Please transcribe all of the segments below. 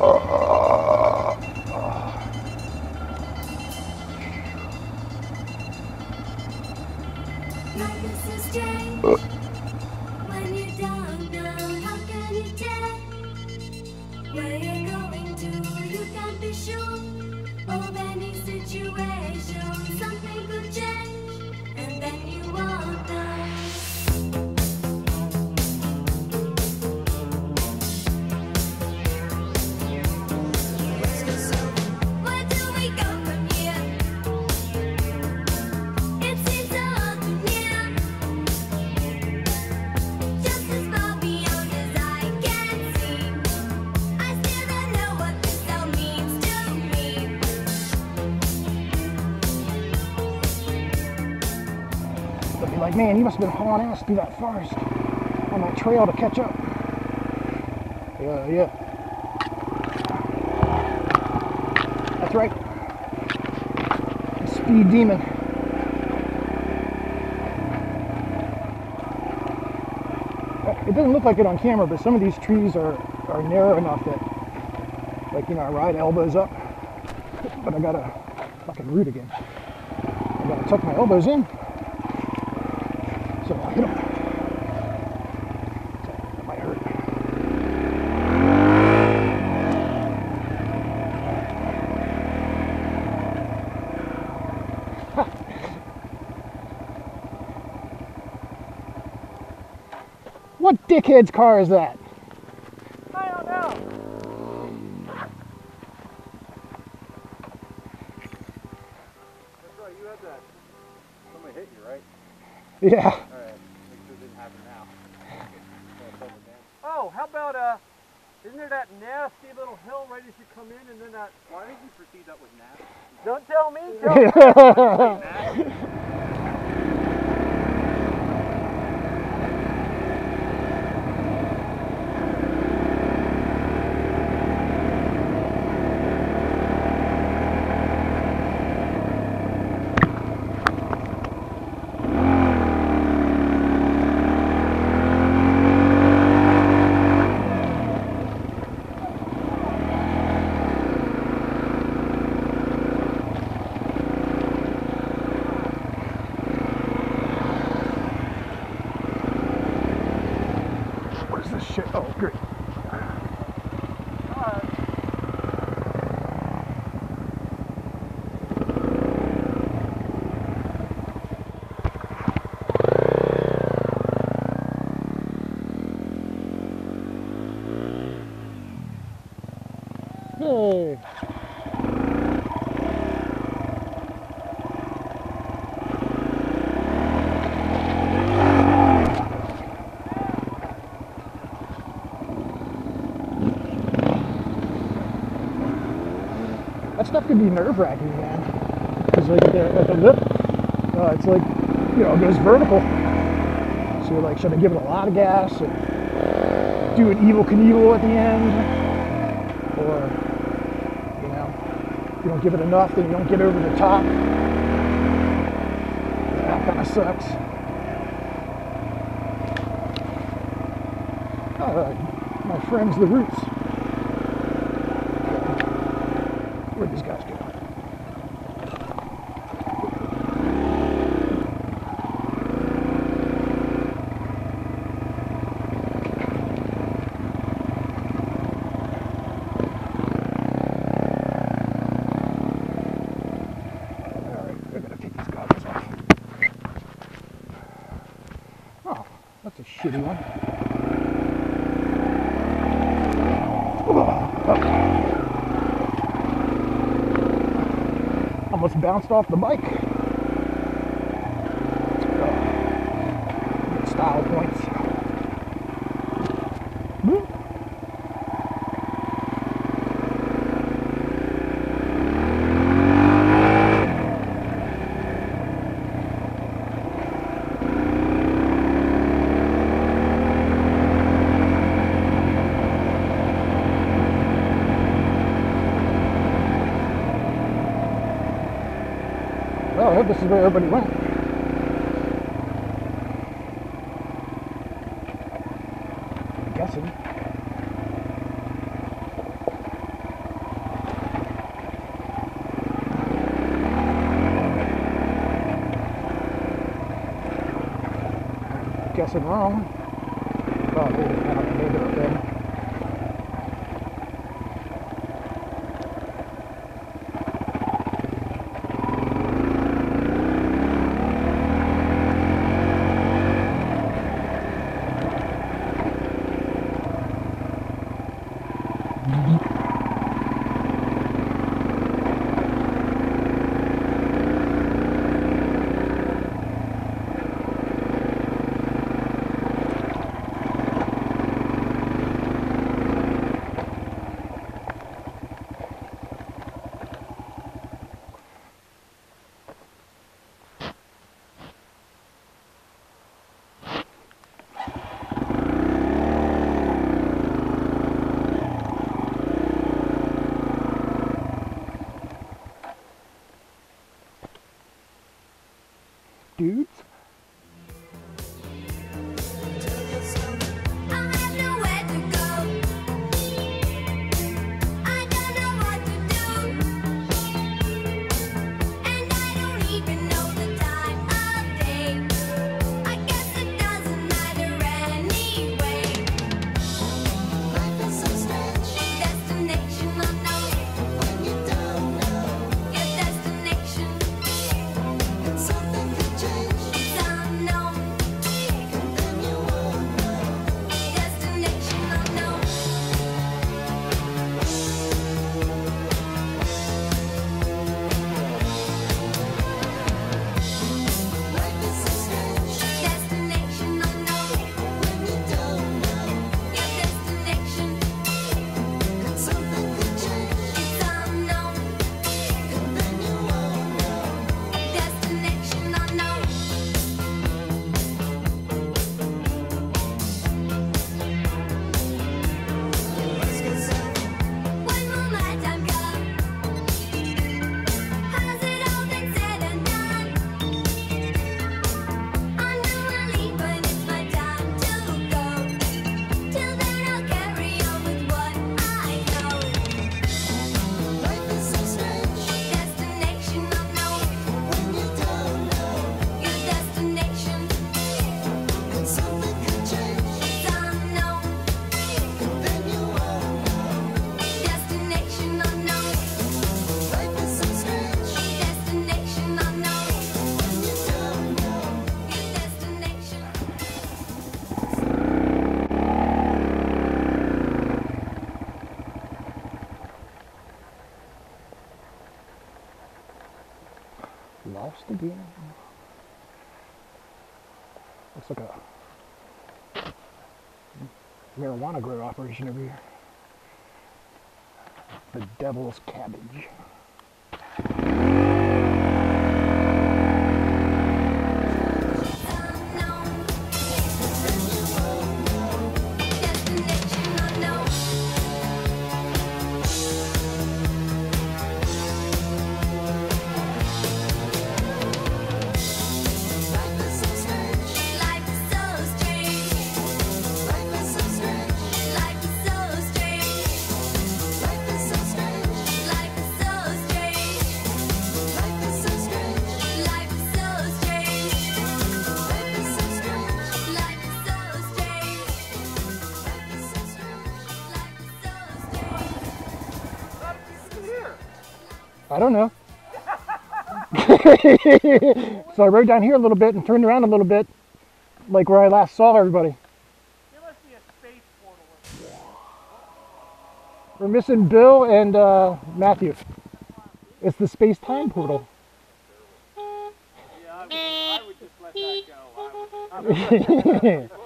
Life like, man, you must have been hauling ass through that forest on that trail to catch up. Yeah, yeah. That's right. Speed demon. Uh, It doesn't look like it on camera, but some of these trees are, are narrow enough that, like, you know, I ride elbows up, but I gotta fucking root again. I gotta tuck my elbows in. So I hit him. That might hurt. What dickhead's car is that? I don't know. That's right, you had that. Somebody hit you, right? Yeah. Alright, make sure it didn't happen now. Oh, how about, uh, isn't there that nasty little hill right as you come in and then that. Why did you proceed that with nasty? Don't tell me, tell me. What is this shit? Oh, great. That stuff can be nerve wracking, man. Because like at the, the lip, uh, it's like you know it goes vertical. So you're like, should I give it a lot of gas and do an Evel Knievel at the end, or you don't give it enough, then you don't get over the top. That kind of sucks. Uh, my friends, the Roots. Where'd these guys go? Alright, I gotta take these goggles off. Oh, a shitty one. Almost bounced off the bike. Style points. this is where everybody went. I'm guessing. I'm guessing wrong. Probably, not know, maybe up. Dudes. Looks like a marijuana grow operation over here. The devil's cabbage. I don't know. so I rode down here a little bit and turned around a little bit, like where I last saw everybody. There must be space portal. We're missing Bill and uh, Matthew. It's the space time portal. Yeah, I would, just let that go. I would just let that go. I would, I would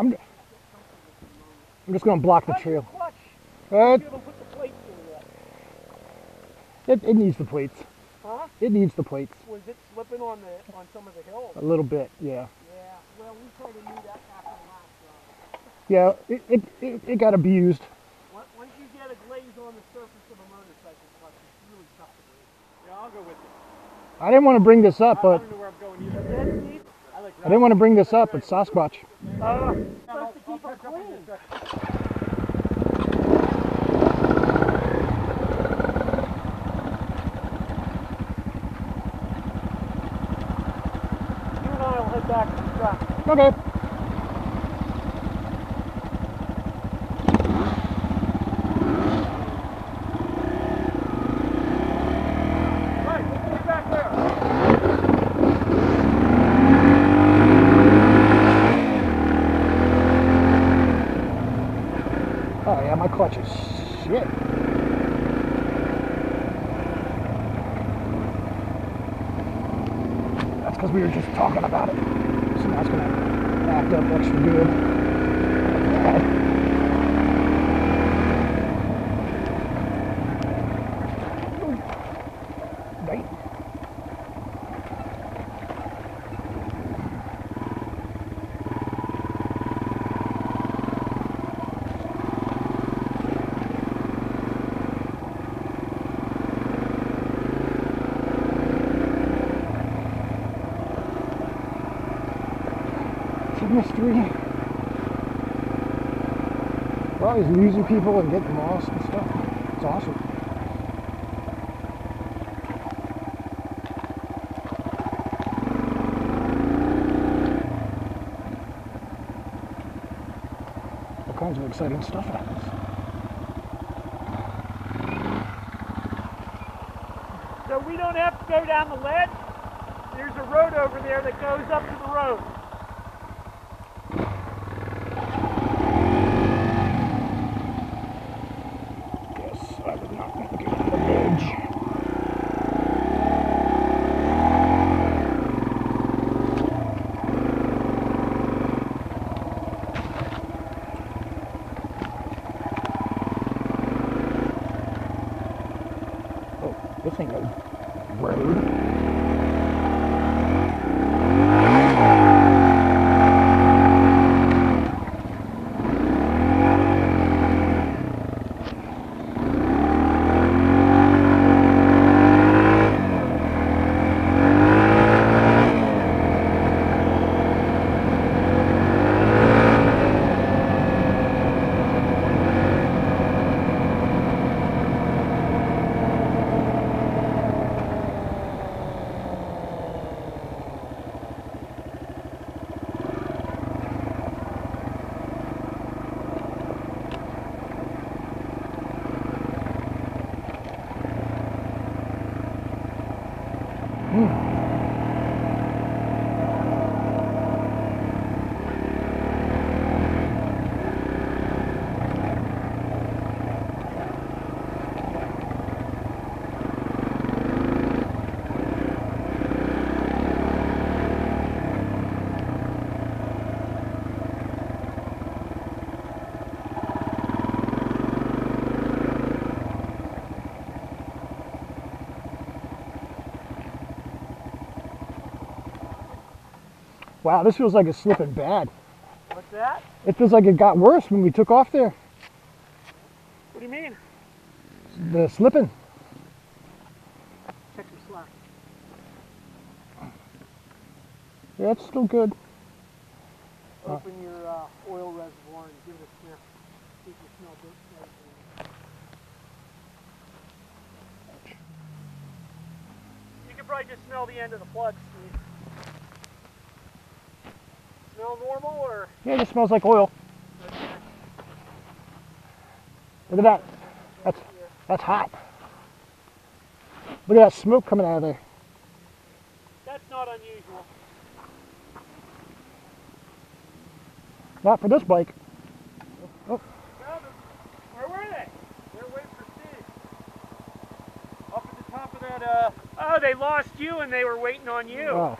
I'm, I'm just going to block the trail. Clutch. Uh, Be able to put the plates it, it needs the plates. Huh? It needs the plates. Was it slipping on the on some of the hills? A little bit, yeah. Yeah. Well, we sort of knew that after the last run. Yeah, it, it, it, it got abused. Once once you get a glaze on the surface of a motorcycle clutch, it's really tough to breathe. Yeah, I'll go with you. I didn't want to bring this up, I, I but don't know where I'm going either. I didn't want to bring this up, but Sasquatch. Uh, supposed to keep her clean. Okay. Right, let's get back there. Oh yeah, my clutch is shit. That's because we were just talking about it. So now it's gonna act up extra good. Bad. Right. Mystery. We're always losing people and getting lost and stuff. It's awesome. All kinds of exciting stuff happens. So we don't have to go down the ledge. There's a road over there that goes up to the road. Yes, I would not want to get on the ledge. Oh, this ain't no road. Wow, this feels like it's slipping bad. What's that? It feels like it got worse when we took off there. What do you mean? The slipping. Check your slack. Yeah, it's still good. Uh. Open your uh, oil reservoir and give it a sniff. See if you smell dirt. You can probably just smell the end of the plug, Steve. Smell normal or? Yeah, it just smells like oil. Look at that. That's that's hot. Look at that smoke coming out of there. That's not unusual. Not for this bike. The- where were they? They're waiting for Steve. Up at the top of that, uh... Oh, they lost you and they were waiting on you. Oh.